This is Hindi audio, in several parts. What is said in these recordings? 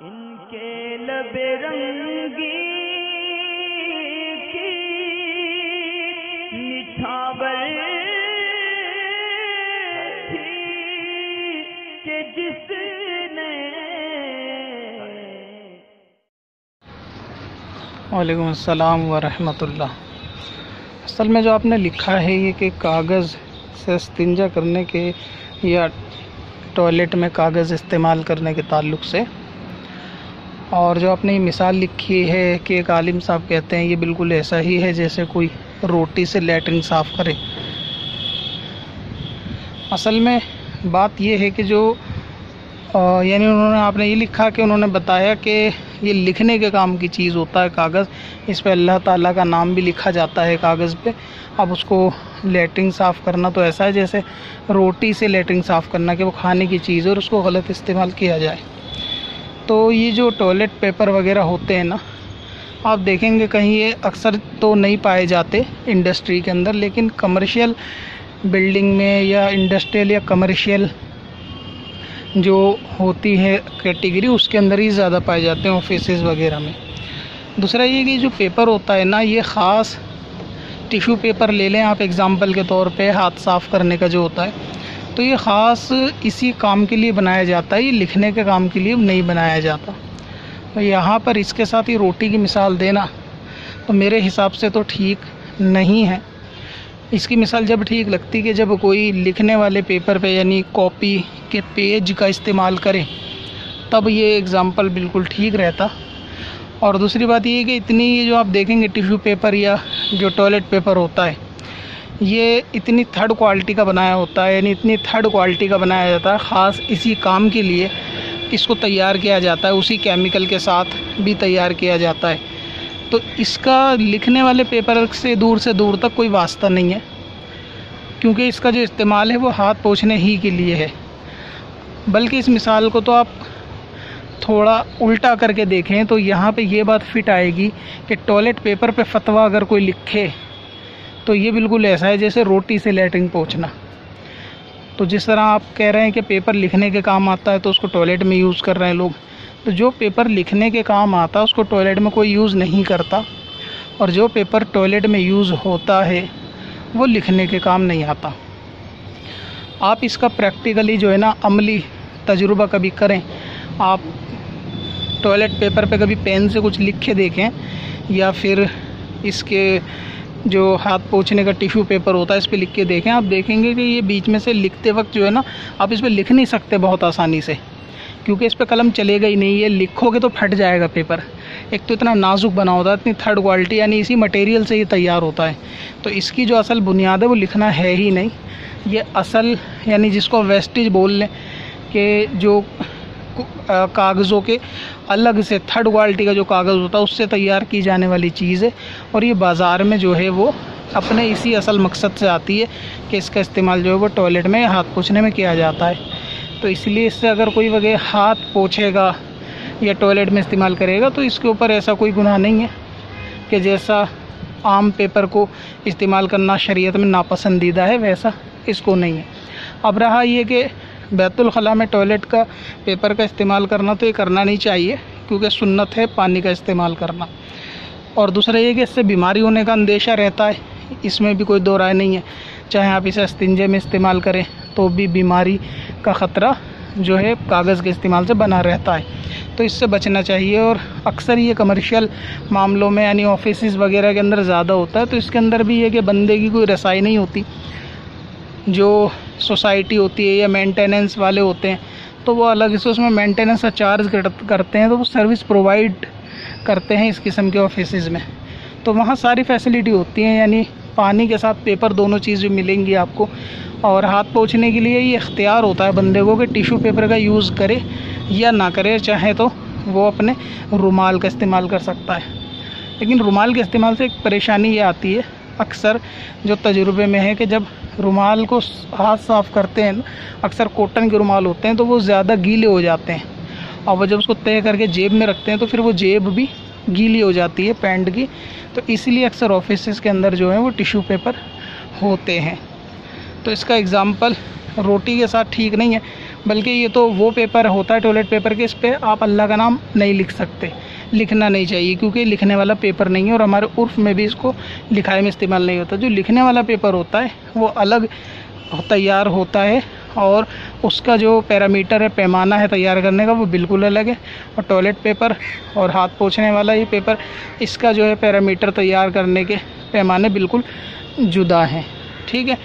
इनके लबे रंगी की कि जिसने वालेकुम अस्सलाम वरहमतुल्लाह। असल में जो आपने लिखा है, ये कि कागज़ से इस्तिंजा करने के या टॉयलेट में कागज़ इस्तेमाल करने के ताल्लुक से और जो आपने मिसाल लिखी है कि एक आलिम साहब कहते हैं, ये बिल्कुल ऐसा ही है जैसे कोई रोटी से लेटरिन साफ़ करे। असल में बात ये है कि जो यानी उन्होंने, आपने ये लिखा कि उन्होंने बताया कि ये लिखने के काम की चीज़ होता है कागज़, इस पे अल्लाह ताला का नाम भी लिखा जाता है कागज़ पे। अब उसको लेटरिन साफ़ करना तो ऐसा है जैसे रोटी से लेटरिन साफ़ करना कि वो खाने की चीज़ है और उसको गलत इस्तेमाल किया जाए। तो ये जो टॉयलेट पेपर वगैरह होते हैं ना, आप देखेंगे कहीं ये अक्सर तो नहीं पाए जाते इंडस्ट्री के अंदर, लेकिन कमर्शियल बिल्डिंग में या इंडस्ट्रियल या कमर्शियल जो होती है कैटेगरी उसके अंदर ही ज़्यादा पाए जाते हैं ऑफ़िस वगैरह में। दूसरा ये कि जो पेपर होता है ना, ये ख़ास टिश्यू पेपर ले लें आप एग्ज़ाम्पल के तौर पे, हाथ साफ़ करने का जो होता है। तो ये ख़ास इसी काम के लिए बनाया जाता है, ये लिखने के काम के लिए नहीं बनाया जाता। तो यहाँ पर इसके साथ ही रोटी की मिसाल देना तो मेरे हिसाब से तो ठीक नहीं है। इसकी मिसाल जब ठीक लगती कि जब कोई लिखने वाले पेपर पे यानी कॉपी के पेज का इस्तेमाल करे, तब ये एग्ज़ाम्पल बिल्कुल ठीक रहता। और दूसरी बात ये कि इतनी जो आप देखेंगे टिश्यू पेपर या जो टॉयलेट पेपर होता है ये इतनी थर्ड क्वालिटी का बनाया होता है, यानी इतनी थर्ड क्वालिटी का बनाया जाता है, ख़ास इसी काम के लिए इसको तैयार किया जाता है, उसी केमिकल के साथ भी तैयार किया जाता है। तो इसका लिखने वाले पेपर से दूर से दूर तक कोई वास्ता नहीं है, क्योंकि इसका जो इस्तेमाल है वो हाथ पोछने ही के लिए है। बल्कि इस मिसाल को तो आप थोड़ा उल्टा करके देखें तो यहाँ पे ये बात फिट आएगी कि टॉयलेट पेपर पे फतवा अगर कोई लिखे तो ये बिल्कुल ऐसा है जैसे रोटी से लेटरिन पहुँचना तो जिस तरह आप कह रहे हैं कि पेपर लिखने के काम आता है तो उसको टॉयलेट में यूज़ कर रहे हैं लोग। तो जो पेपर लिखने के काम आता है, उसको टॉयलेट में कोई यूज़ नहीं करता। और जो पेपर टॉयलेट में यूज़ होता है, वो लिखने के काम नहीं आता। आप इसका प्रैक्टिकली जो है ना, अमली तजुर्बा कभी करें। आप टॉयलेट पेपर पे कभी पेन से कुछ लिख के देखें, या फिर इसके जो हाथ पोछने का टिश्यू पेपर होता है, इस पर लिख के देखें। आप देखेंगे कि ये बीच में से लिखते वक्त जो है ना, आप इस पर लिख नहीं सकते बहुत आसानी से, क्योंकि इस पर कलम चलेगा ही नहीं। ये लिखोगे तो फट जाएगा पेपर। एक तो इतना नाजुक बना होता है, इतनी थर्ड क्वालिटी यानी इसी मटेरियल से ही तैयार होता है। तो इसकी जो असल बुनियाद है, वो लिखना है ही नहीं। ये असल, यानी जिसको वेस्टेज बोल लें, कि जो कागज़ों के अलग से थर्ड क्वालिटी का जो कागज़ होता है, उससे तैयार की जाने वाली चीज़ है। और ये बाज़ार में जो है, वो अपने इसी असल मकसद से आती है कि इसका इस्तेमाल जो है, वो टॉयलेट में हाथ पोछने में किया जाता है। तो इसलिए इससे अगर कोई वगैरह हाथ पोछेगा या टॉयलेट में इस्तेमाल करेगा तो इसके ऊपर ऐसा कोई गुनाह नहीं है कि जैसा आम पेपर को इस्तेमाल करना शरीयत में नापसंदीदा है, वैसा इसको नहीं है। अब रहा ये कि बैतुल खला में टॉयलेट का पेपर का इस्तेमाल करना तो ये करना नहीं चाहिए, क्योंकि सुन्नत है पानी का इस्तेमाल करना। और दूसरा ये कि इससे बीमारी होने का अंदेशा रहता है, इसमें भी कोई दो राय नहीं है। चाहे आप इसे अस्तिंजे में इस्तेमाल करें तो भी बीमारी का ख़तरा जो है कागज़ के इस्तेमाल से बना रहता है। तो इससे बचना चाहिए, और अक्सर ये कमर्शियल मामलों में, यानी ऑफ़िस वगैरह के अंदर ज़्यादा होता है तो इसके अंदर भी ये कि बंदे की कोई रसाई नहीं होती। जो सोसाइटी होती है या मेंटेनेंस वाले होते हैं तो वो अलग से उसमें मेंटेनेंस का चार्ज करते हैं तो वो सर्विस प्रोवाइड करते हैं इस किस्म के ऑफ़िस में। तो वहाँ सारी फैसिलिटी होती हैं, यानी पानी के साथ पेपर दोनों चीज़ें मिलेंगी आपको। और हाथ पहुँचने के लिए ये इख्तियार होता है बंदे को कि टिशू पेपर का यूज़ करे या ना करे, चाहे तो वो अपने रुमाल का इस्तेमाल कर सकता है। लेकिन रुमाल के इस्तेमाल से एक परेशानी ये आती है अक्सर जो तजुर्बे में है कि जब रुमाल को हाथ साफ़ करते हैं, अक्सर कॉटन के रुमाल होते हैं तो वो ज़्यादा गीले हो जाते हैं। और वो जब उसको तय करके जेब में रखते हैं तो फिर वो जेब भी गीली हो जाती है पैंट की। तो इसीलिए अक्सर ऑफ़िस के अंदर जो है, वो टिश्यू पेपर होते हैं। तो इसका एग्ज़ाम्पल रोटी के साथ ठीक नहीं है, बल्कि ये तो वो पेपर होता है टॉयलेट पेपर के, इस पर आप अल्लाह का नाम नहीं लिख सकते। लिखना नहीं चाहिए, क्योंकि लिखने वाला पेपर नहीं है और हमारे उर्फ़ में भी इसको लिखाई में इस्तेमाल नहीं होता। जो लिखने वाला पेपर होता है, वो अलग तैयार होता है और उसका जो पैरामीटर है, पैमाना है तैयार करने का, वो बिल्कुल अलग है। और टॉयलेट पेपर और हाथ पोछने वाला ये पेपर इसका जो है पैरामीटर तैयार करने के पैमाने बिल्कुल जुदा हैं। ठीक है?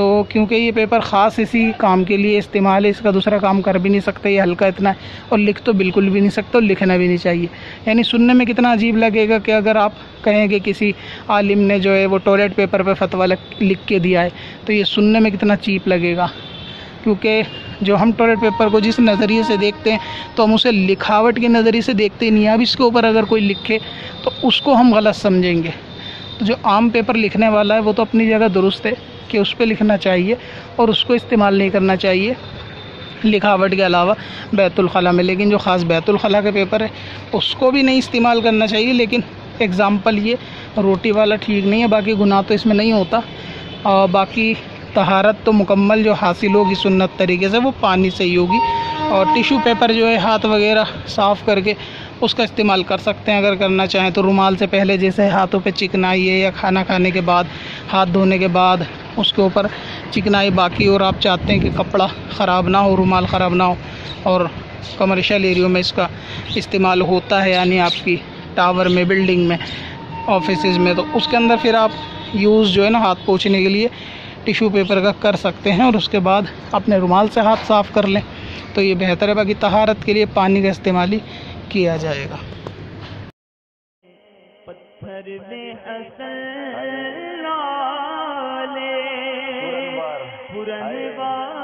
तो क्योंकि ये पेपर ख़ास इसी काम के लिए इस्तेमाल है, इसका दूसरा काम कर भी नहीं सकते, ये हल्का इतना है, और लिख तो बिल्कुल भी नहीं सकते और लिखना भी नहीं चाहिए। यानी सुनने में कितना अजीब लगेगा कि अगर आप कहें कि किसी आलिम ने जो है वो टॉयलेट पेपर पे फतवा लिख के दिया है तो ये सुनने में कितना चीप लगेगा। क्योंकि जो हम टॉयलेट पेपर को जिस नज़रिए से देखते हैं तो हम उसे लिखावट के नज़रिए से देखते नहीं अब इसके ऊपर अगर कोई लिखे तो उसको हम गलत समझेंगे। तो जो आम पेपर लिखने वाला है, वो तो अपनी जगह दुरुस्त है। कि उस पर लिखना चाहिए और उसको इस्तेमाल नहीं करना चाहिए। लिखावट के अलावा बैतुलखला में, लेकिन जो ख़ास बैतुलखला के पेपर है, उसको भी नहीं इस्तेमाल करना चाहिए, लेकिन एग्ज़ाम्पल ये, रोटी वाला ठीक नहीं है, बाकी गुनाह तो इसमें नहीं होता। और बाकी तहारत तो मुकम्मल जो हासिल होगी सुन्नत तरीके से, वो पानी से ही होगी। और टिशू पेपर जो है, हाथ वगैरह साफ़ करके उसका इस्तेमाल कर सकते हैं, अगर करना चाहें तो। रुमाल से पहले जैसे हाथों पे चिकनाई है या खाना खाने के बाद, हाथ धोने के बाद उसके ऊपर चिकनाई बाकी और आप चाहते हैं कि कपड़ा ख़राब ना हो, रुमाल ख़राब ना हो और कमर्शियल एरियो में इसका इस्तेमाल होता है, यानी आपकी टावर में बिल्डिंग में ऑफ़िस में तो उसके अंदर फिर आप यूज़ जो है ना हाथ पोछने के लिए टिशू पेपर का कर सकते हैं और उसके बाद अपने रुमाल से हाथ साफ़ कर लें। तो ये बेहतर है, बाकी तहारत के लिए पानी का इस्तेमाल ही किया जाएगा। पत्थर असल पुरनवार